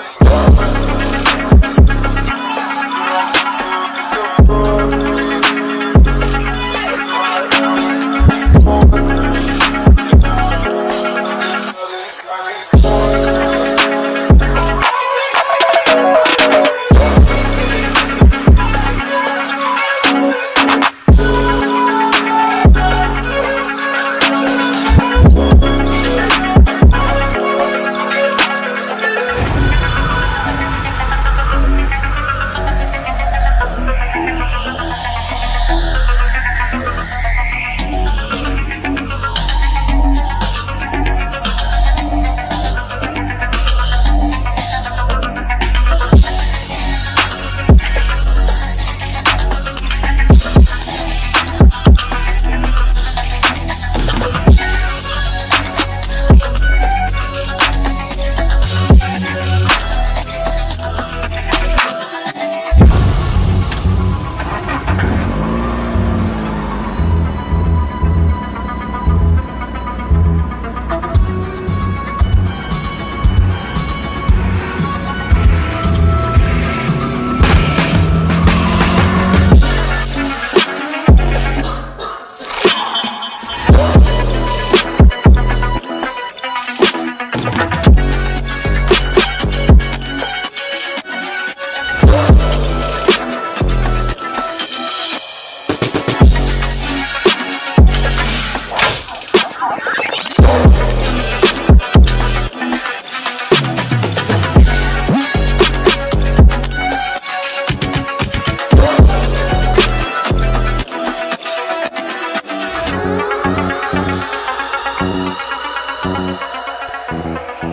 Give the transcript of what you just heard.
stop. Música